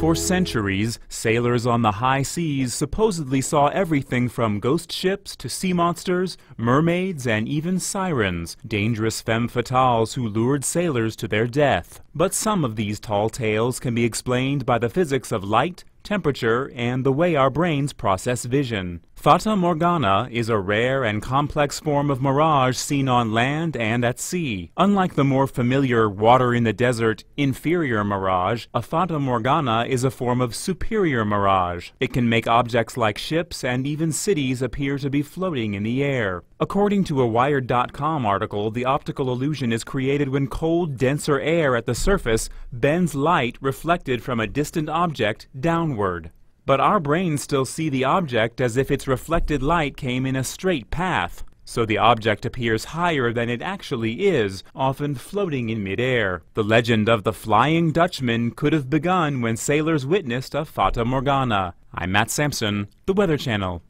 For centuries, sailors on the high seas supposedly saw everything from ghost ships to sea monsters, mermaids, and even sirens, dangerous femme fatales who lured sailors to their death. But some of these tall tales can be explained by the physics of light, temperature, and the way our brains process vision. Fata Morgana is a rare and complex form of mirage seen on land and at sea. Unlike the more familiar water in the desert inferior mirage, a Fata Morgana is a form of superior mirage. It can make objects like ships and even cities appear to be floating in the air. According to a Wired.com article, the optical illusion is created when cold, denser air at the surface bends light reflected from a distant object downward. But our brains still see the object as if its reflected light came in a straight path, so the object appears higher than it actually is, often floating in midair. The legend of the Flying Dutchman could have begun when sailors witnessed a Fata Morgana. I'm Matt Sampson, the Weather Channel.